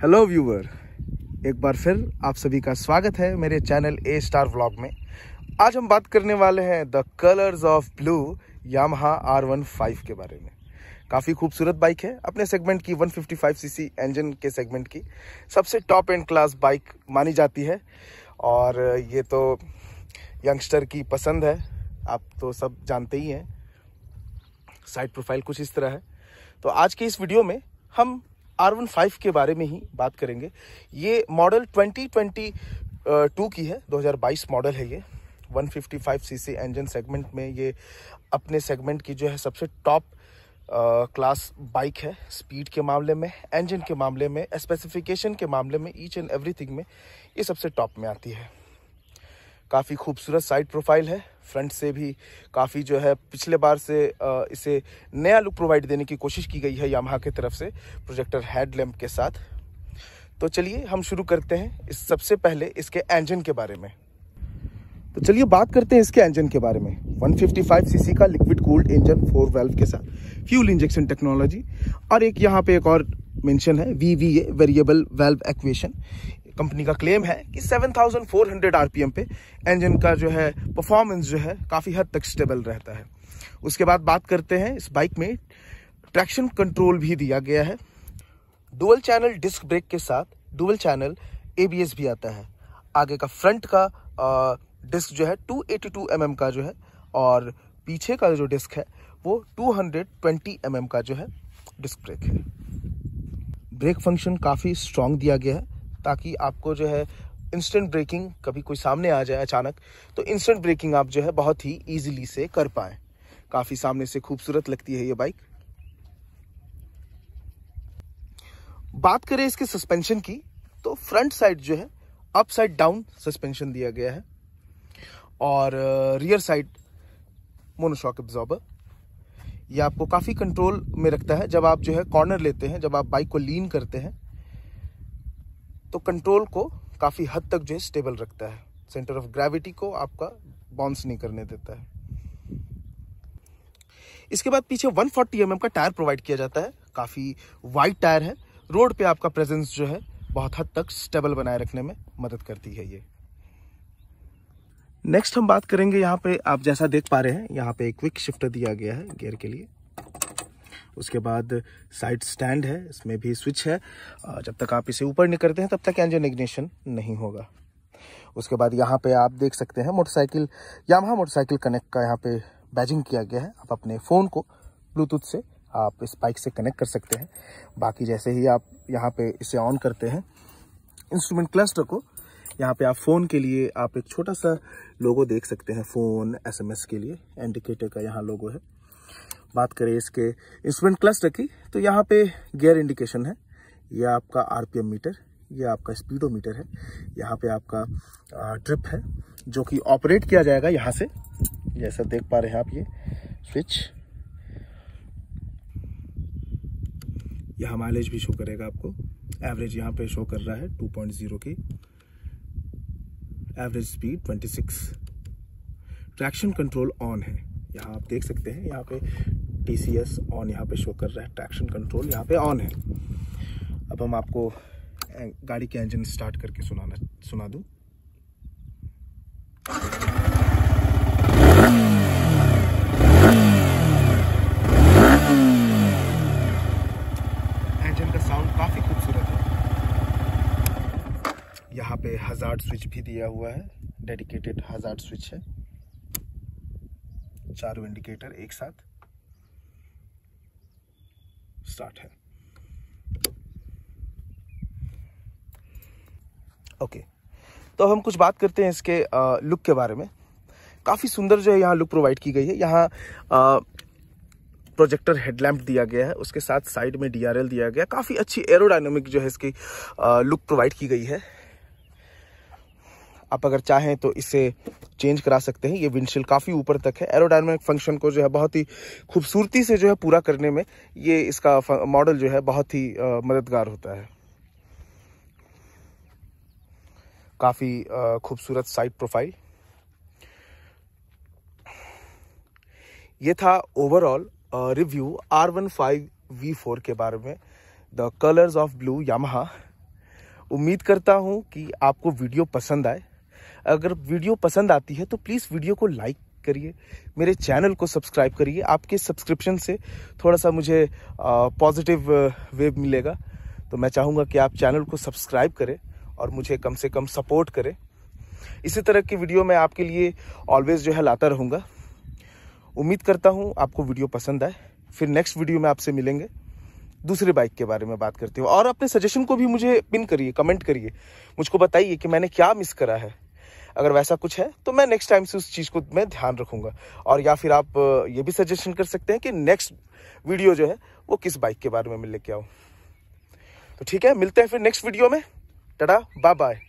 Hello viewer एक बार फिर आप सभी का स्वागत है मेरे चैनल ए स्टार व्लॉग में। आज हम बात करने वाले हैं the colours of blue Yamaha R one five के बारे में। काफ़ी खूबसूरत बाइक है, अपने सेगमेंट की 155 सीसी इंजन के सेगमेंट की सबसे टॉप एंड क्लास बाइक मानी जाती है। और ये तो यंगस्टर की पसंद है, आप तो सब जानते ही हैं। साइड प्रोफ़ाइल कुछ इस तरह है। तो आज के इस वीडियो में हम आर वन फाइव के बारे में ही बात करेंगे। ये मॉडल 2022 की है 2022 मॉडल है ये। 155 सीसी इंजन सेगमेंट में ये अपने सेगमेंट की जो है सबसे टॉप क्लास बाइक है स्पीड के मामले में इंजन के मामले में स्पेसिफिकेशन के मामले में ईच एंड एवरीथिंग में ये सबसे टॉप में आती है। काफ़ी खूबसूरत साइड प्रोफ़ाइल है। फ्रंट से भी काफ़ी जो है, पिछले बार से इसे नया लुक प्रोवाइड देने की कोशिश की गई है यामाहा की तरफ़ से प्रोजेक्टर हेड लैम्प के साथ। तो चलिए हम शुरू करते हैं इस सबसे पहले इसके इंजन के बारे में। तो चलिए बात करते हैं इसके इंजन के बारे में। 155 सीसी का liquid cooled engine four valve के साथ। फ्यूल इंजेक्शन टेक्नोलॉजी और एक यहाँ पे एक और मेंशन है V V A variable valve actuation company का क्लेम है कि 7400 आरपीएम पे इंजन का जो है परफॉर्मेंस जो है काफ़ी हद तक स्टेबल रहता है। उसके बाद बात करते हैं इस बाइक में। ट्रैक्शन कंट्रोल भी दिया गया है। डुअल चैनल डिस्क ब्रेक के साथ डुअल चैनल एबीएस भी आता है। आगे का फ्रंट का डिस्क जो है 282 mm का जो है और पीछे का जो डिस्क है वो 220 mm का जो है डिस्क ब्रेक है। ब्रेक फ़ंक्शन काफ़ी स्ट्रॉन्ग दिया गया है। ताकि आपको जो है इंस्टेंट ब्रेकिंग कभी कोई सामने आ जाए अचानक तो इंस्टेंट ब्रेकिंग आप जो है बहुत ही ईजिली से कर पाए। काफ़ी सामने से खूबसूरत लगती है ये बाइक बात करें इसके सस्पेंशन की तो फ्रंट साइड जो है अप साइड डाउन सस्पेंशन दिया गया है। और रियर साइड मोनोशॉक एब्जॉर्बर ये आपको काफ़ी कंट्रोल में रखता है। जब आप जो है कॉर्नर लेते हैं, जब आप बाइक को लीन करते हैं तो कंट्रोल को काफ़ी हद तक जो है स्टेबल रखता है। सेंटर ऑफ़ ग्रेविटी को आपका बाउंस नहीं करने देता है। इसके बाद पीछे 140 फोर्टी mm का टायर प्रोवाइड किया जाता है। काफ़ी वाइड टायर है। रोड पे आपका प्रेजेंस जो है बहुत हद तक स्टेबल बनाए रखने में मदद करती है ये। नेक्स्ट हम बात करेंगे यहाँ पे, आप जैसा देख पा रहे हैं, यहाँ पे एक क्विक शिफ्टर दिया गया है गियर के लिए। उसके बाद साइड स्टैंड है, इसमें भी स्विच है। जब तक आप इसे ऊपर नहीं करते हैं, तब तक इंजन इग्निशन नहीं होगा। उसके बाद यहाँ पे आप देख सकते हैं मोटरसाइकिल यामाहा मोटरसाइकिल कनेक्ट का यहाँ पे बैजिंग किया गया है। आप अपने फ़ोन को ब्लूटूथ से आप इस बाइक से कनेक्ट कर सकते हैं। बाकी जैसे ही आप यहाँ पे इसे ऑन करते हैं इंस्ट्रूमेंट क्लस्टर को, यहाँ पे आप फ़ोन के लिए आप एक छोटा सा लोगो देख सकते हैं। फ़ोन एसएमएस के लिए इंडिकेटर का यहाँ लोगो है। बात करें इसके इंस्ट्रूमेंट क्लस्टर की तो यहाँ पे गियर इंडिकेशन है, ये आपका आरपीएम मीटर ये आपका स्पीडोमीटर है, यहाँ पे आपका ट्रिप है, जो कि ऑपरेट किया जाएगा यहाँ से, जैसा देख पा रहे हैं आप ये स्विच यहाँ माइलेज भी शो करेगा आपको एवरेज यहाँ पे शो कर रहा है 2.0 की average speed 26 traction control on है, यहाँ आप देख सकते हैं, यहाँ पे टी सी एस ऑन यहाँ पे शो कर रहा है ट्रैक्शन कंट्रोल यहाँ पे ऑन है। अब हम आपको गाड़ी के इंजन स्टार्ट करके सुनाना, सुना दूँ। इंजन का साउंड काफ़ी खूबसूरत है। यहाँ पे हजार्ड स्विच भी दिया हुआ है डेडिकेटेड हजार्ड स्विच है। चारों इंडिकेटर एक साथ। स्टार्ट है। Okay okay. तो हम कुछ बात करते हैं इसके आ, लुक के बारे में। काफ़ी सुंदर जो है यहाँ लुक प्रोवाइड की गई है। यहाँ प्रोजेक्टर हेडलैम्प दिया गया है। उसके साथ साइड में डीआरएल दिया गया। काफ़ी अच्छी एरोडायनेमिक जो है इसकी लुक प्रोवाइड की गई है। आप अगर चाहें तो इसे चेंज करा सकते हैं, ये विंडशील्ड काफ़ी ऊपर तक है। एरोडायनामिक फ़ंक्शन को जो है बहुत ही खूबसूरती से जो है पूरा करने में ये इसका मॉडल जो है बहुत ही मददगार होता है। काफ़ी खूबसूरत साइड प्रोफ़ाइल ये था overall review R one five V four के बारे में the colours of blue Yamaha उम्मीद करता हूँ कि आपको वीडियो पसंद आए। अगर वीडियो पसंद आती है तो प्लीज़ वीडियो को लाइक करिए, मेरे चैनल को सब्सक्राइब करिए। आपके सब्सक्रिप्शन से थोड़ा सा मुझे पॉजिटिव वेव मिलेगा। तो मैं चाहूँगा कि आप चैनल को सब्सक्राइब करें और मुझे कम से कम सपोर्ट करें। इसी तरह की वीडियो मैं आपके लिए ऑलवेज जो है लाता रहूँगा। उम्मीद करता हूँ आपको वीडियो पसंद आए। फिर नेक्स्ट वीडियो में आपसे मिलेंगे। दूसरे बाइक के बारे में बात करते हो और अपने सजेशन को भी मुझे पिन करिए कमेंट करिए। मुझको बताइए कि मैंने क्या मिस करा है। अगर वैसा कुछ है तो मैं नेक्स्ट टाइम से उस चीज़ को मैं ध्यान रखूँगा। और या फिर आप ये भी सजेशन कर सकते हैं कि नेक्स्ट वीडियो जो है, वो किस बाइक के बारे में मैं लेके आऊँ। तो ठीक है, मिलते हैं फिर नेक्स्ट वीडियो में। टडा बाय बाय